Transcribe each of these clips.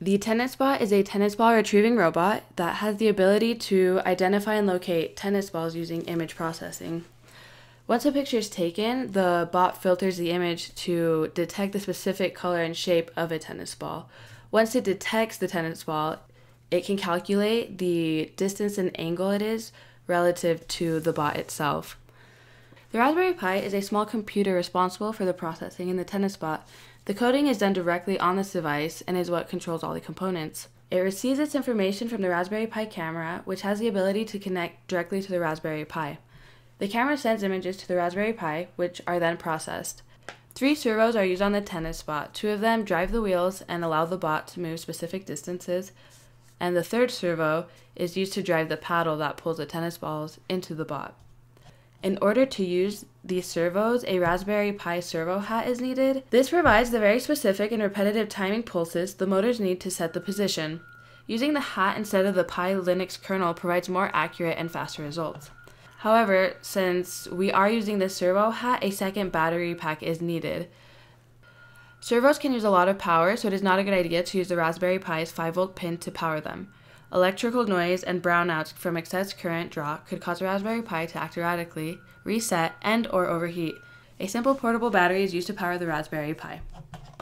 The tennis bot is a tennis ball retrieving robot that has the ability to identify and locate tennis balls using image processing. Once a picture is taken, the bot filters the image to detect the specific color and shape of a tennis ball. Once it detects the tennis ball, it can calculate the distance and angle it is relative to the bot itself. The Raspberry Pi is a small computer responsible for the processing in the tennis bot the coding is done directly on this device and is what controls all the components. It receives its information from the Raspberry Pi camera, which has the ability to connect directly to the Raspberry Pi. The camera sends images to the Raspberry Pi, which are then processed. Three servos are used on the tennis bot. Two of them drive the wheels and allow the bot to move specific distances, and the third servo is used to drive the paddle that pulls the tennis balls into the bot. In order to use these servos, a Raspberry Pi servo hat is needed. This provides the very specific and repetitive timing pulses the motors need to set the position. Using the hat instead of the Pi Linux kernel provides more accurate and faster results. However, since we are using the servo hat, a second battery pack is needed. Servos can use a lot of power, so it is not a good idea to use the Raspberry Pi's 5 volt pin to power them. Electrical noise and brownouts from excess current draw could cause Raspberry Pi to act erratically, reset, and or overheat. A simple portable battery is used to power the Raspberry Pi.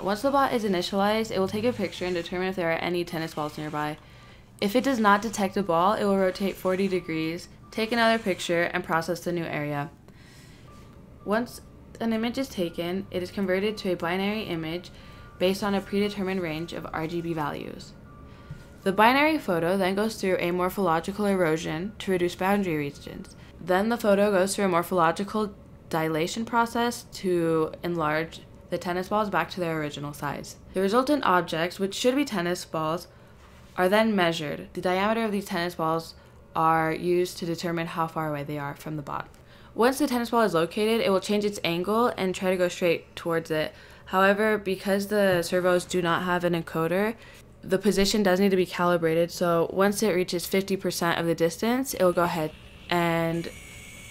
Once the bot is initialized, it will take a picture and determine if there are any tennis balls nearby. If it does not detect a ball, it will rotate 40 degrees, take another picture, and process the new area. Once an image is taken, it is converted to a binary image based on a predetermined range of RGB values. The binary photo then goes through a morphological erosion to reduce boundary regions. Then the photo goes through a morphological dilation process to enlarge the tennis balls back to their original size. The resultant objects, which should be tennis balls, are then measured. The diameter of these tennis balls are used to determine how far away they are from the bot. Once the tennis ball is located, it will change its angle and try to go straight towards it. However, because the servos do not have an encoder, the position does need to be calibrated. So once it reaches 50% of the distance, it will go ahead and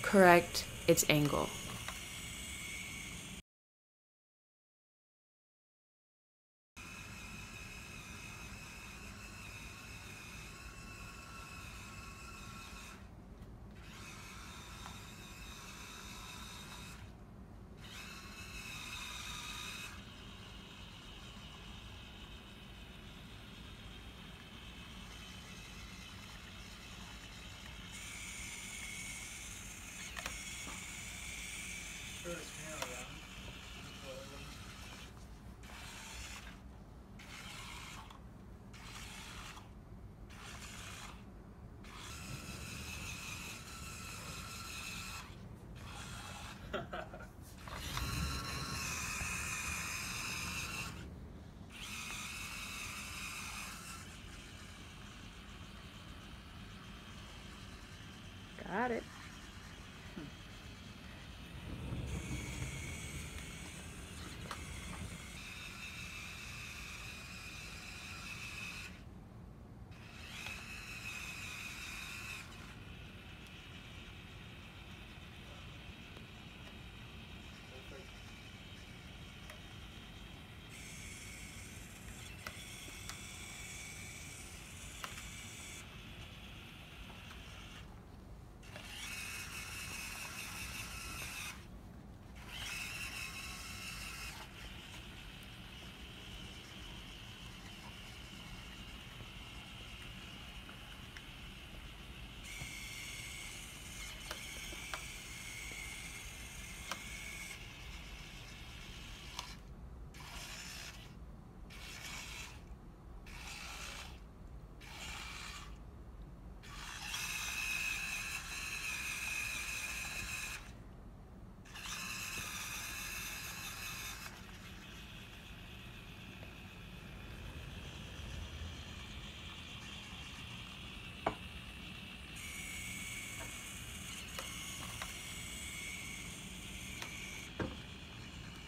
correct its angle. Got it.